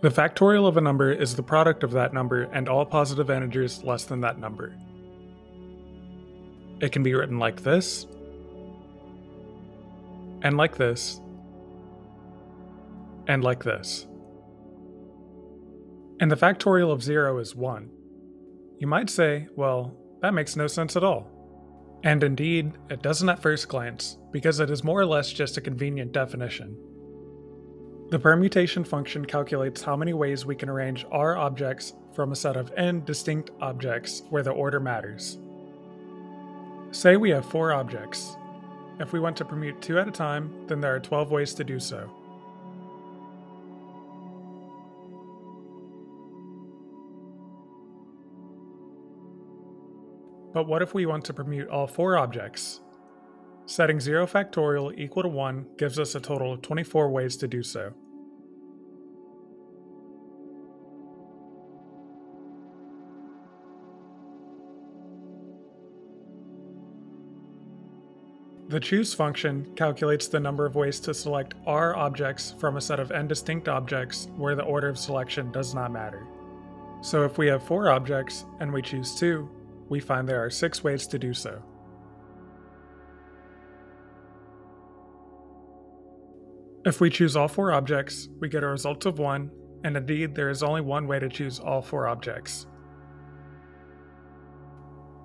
The factorial of a number is the product of that number and all positive integers less than that number. It can be written like this, and like this, and like this. And the factorial of 0 is 1. You might say, well, that makes no sense at all. And indeed, it doesn't at first glance, because it is more or less just a convenient definition. The permutation function calculates how many ways we can arrange R objects from a set of n distinct objects where the order matters. Say we have four objects. If we want to permute two at a time, then there are 12 ways to do so. But what if we want to permute all four objects? Setting 0 factorial equal to 1 gives us a total of 24 ways to do so. The choose function calculates the number of ways to select R objects from a set of n distinct objects where the order of selection does not matter. So if we have four objects and we choose two, we find there are six ways to do so. If we choose all four objects, we get a result of 1, and indeed there is only one way to choose all four objects.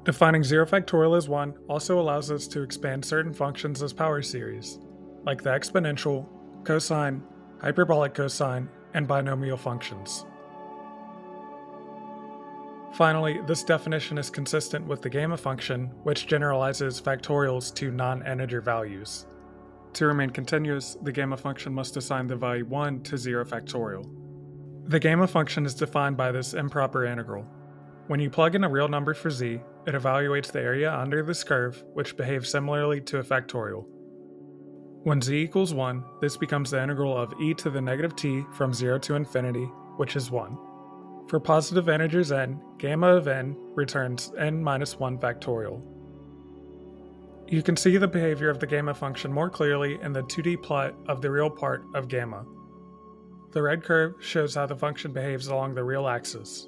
Defining 0 factorial as 1 also allows us to expand certain functions as power series, like the exponential, cosine, hyperbolic cosine, and binomial functions. Finally, this definition is consistent with the gamma function, which generalizes factorials to non-integer values. To remain continuous, the gamma function must assign the value 1 to 0 factorial. The gamma function is defined by this improper integral. When you plug in a real number for z, it evaluates the area under this curve, which behaves similarly to a factorial. When z equals 1, this becomes the integral of e to the negative t from 0 to infinity, which is 1. For positive integers n, gamma of n returns n minus 1 factorial. You can see the behavior of the gamma function more clearly in the 2D plot of the real part of gamma. The red curve shows how the function behaves along the real axis.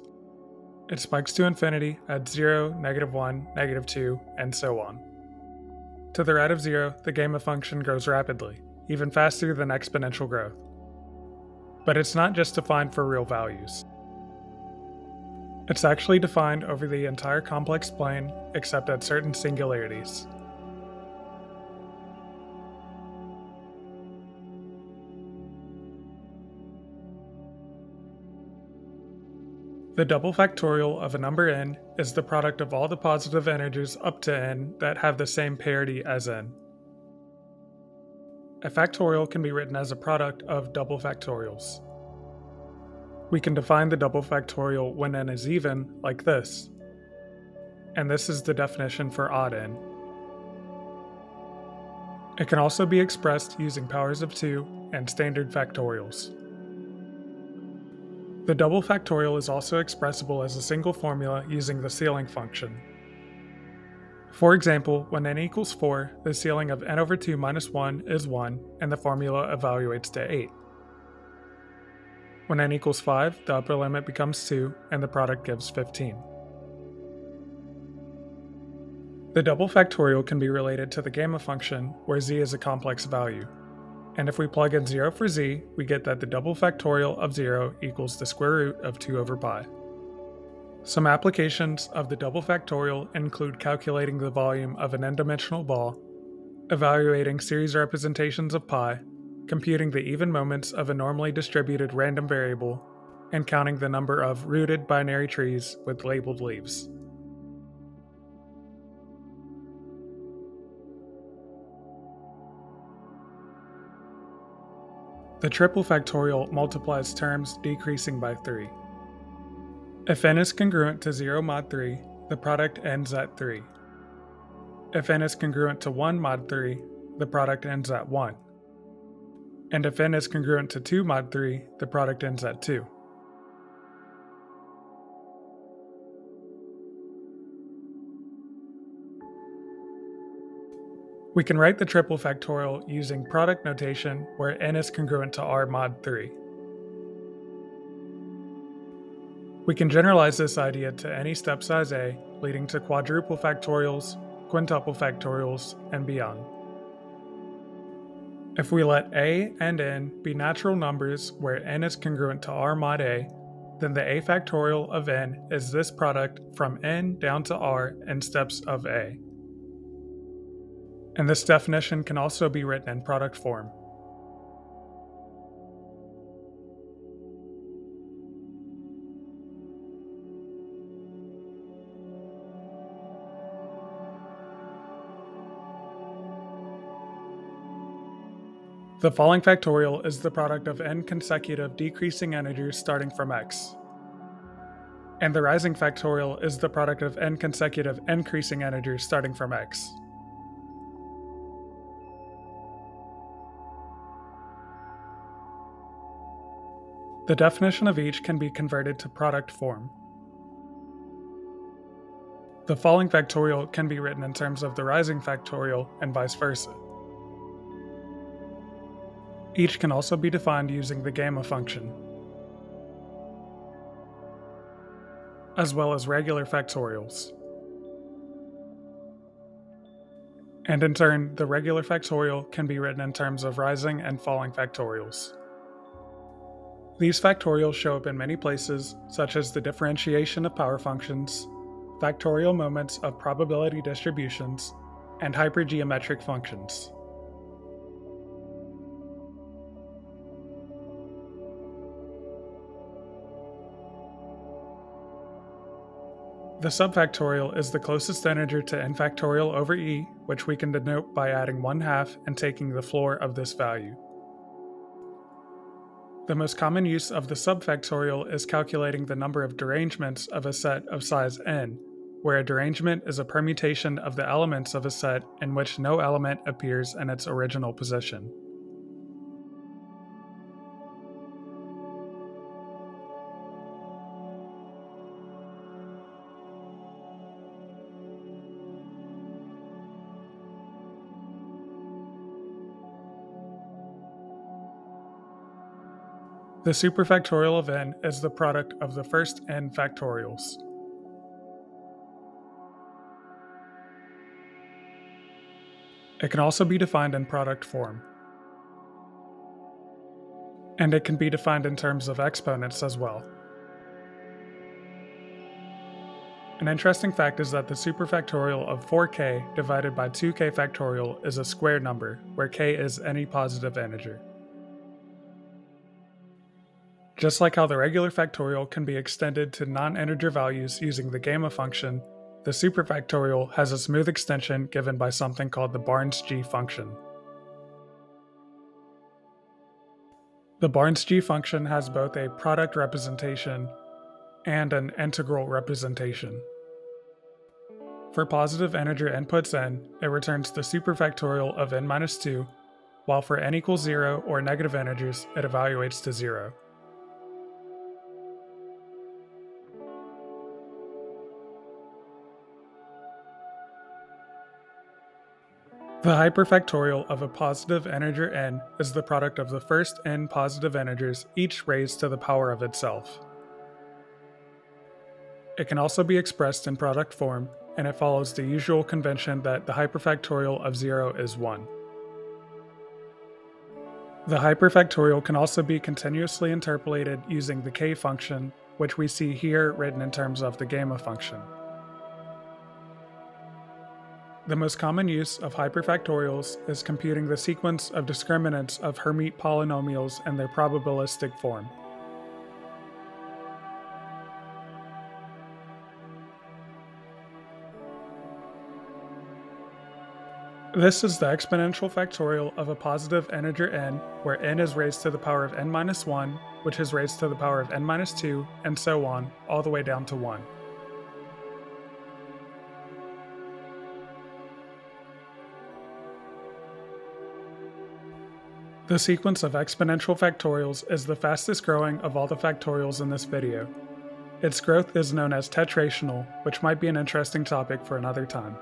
It spikes to infinity at 0, negative 1, negative 2, and so on. To the right of 0, the gamma function grows rapidly, even faster than exponential growth. But it's not just defined for real values. It's actually defined over the entire complex plane, except at certain singularities. The double factorial of a number n is the product of all the positive integers up to n that have the same parity as n. A factorial can be written as a product of double factorials. We can define the double factorial when n is even, like this. And this is the definition for odd n. It can also be expressed using powers of 2 and standard factorials. The double factorial is also expressible as a single formula using the ceiling function. For example, when n equals 4, the ceiling of n over 2 minus 1 is 1, and the formula evaluates to 8. When n equals 5, the upper limit becomes 2, and the product gives 15. The double factorial can be related to the gamma function, where z is a complex value. And if we plug in 0 for z, we get that the double factorial of 0 equals the square root of 2 over pi. Some applications of the double factorial include calculating the volume of an n-dimensional ball, evaluating series representations of pi, computing the even moments of a normally distributed random variable, and counting the number of rooted binary trees with labeled leaves. The triple factorial multiplies terms decreasing by 3. If n is congruent to 0 mod 3, the product ends at 3. If n is congruent to 1 mod 3, the product ends at 1 and if n is congruent to 2 mod 3, the product ends at 2. We can write the triple factorial using product notation where n is congruent to r mod 3. We can generalize this idea to any step size a, leading to quadruple factorials, quintuple factorials, and beyond. If we let a and n be natural numbers where n is congruent to r mod a, then the a factorial of n is this product from n down to r in steps of a. And this definition can also be written in product form. The falling factorial is the product of n consecutive decreasing integers starting from x. And the rising factorial is the product of n consecutive increasing integers starting from x. The definition of each can be converted to product form. The falling factorial can be written in terms of the rising factorial and vice versa. Each can also be defined using the gamma function, as well as regular factorials. And in turn, the regular factorial can be written in terms of rising and falling factorials. These factorials show up in many places, such as the differentiation of power functions, factorial moments of probability distributions, and hypergeometric functions. The subfactorial is the closest integer to n factorial over e, which we can denote by adding 1 half and taking the floor of this value. The most common use of the subfactorial is calculating the number of derangements of a set of size n, where a derangement is a permutation of the elements of a set in which no element appears in its original position. The superfactorial of n is the product of the first n factorials. It can also be defined in product form. And it can be defined in terms of exponents as well. An interesting fact is that the superfactorial of 4k divided by 2k factorial is a square number, where k is any positive integer. Just like how the regular factorial can be extended to non-integer values using the gamma function, the superfactorial has a smooth extension given by something called the Barnes-G function. The Barnes-G function has both a product representation and an integral representation. For positive integer inputs n, it returns the superfactorial of n minus 2, while for n equals 0 or negative integers, it evaluates to 0. The hyperfactorial of a positive integer n is the product of the first n positive integers, each raised to the power of itself. It can also be expressed in product form, and it follows the usual convention that the hyperfactorial of 0 is 1. The hyperfactorial can also be continuously interpolated using the k function, which we see here written in terms of the gamma function. The most common use of hyperfactorials is computing the sequence of discriminants of Hermite polynomials and their probabilistic form. This is the exponential factorial of a positive integer n, where n is raised to the power of n minus 1, which is raised to the power of n minus 2, and so on, all the way down to 1. The sequence of exponential factorials is the fastest growing of all the factorials in this video. Its growth is known as tetrational, which might be an interesting topic for another time.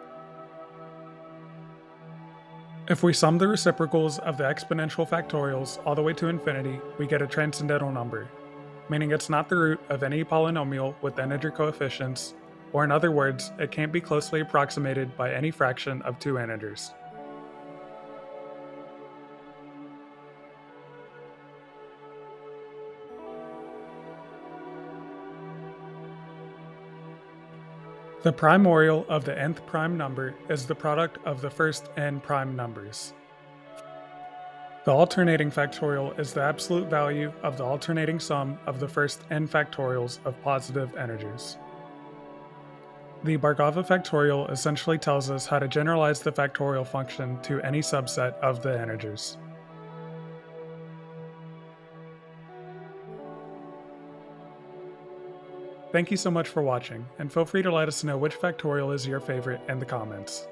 If we sum the reciprocals of the exponential factorials all the way to infinity, we get a transcendental number. meaning it's not the root of any polynomial with integer coefficients, or in other words, it can't be closely approximated by any fraction of two integers. The primorial of the nth prime number is the product of the first n prime numbers. The alternating factorial is the absolute value of the alternating sum of the first n factorials of positive integers. The Bhargava factorial essentially tells us how to generalize the factorial function to any subset of the integers. Thank you so much for watching, and feel free to let us know which factorial is your favorite in the comments.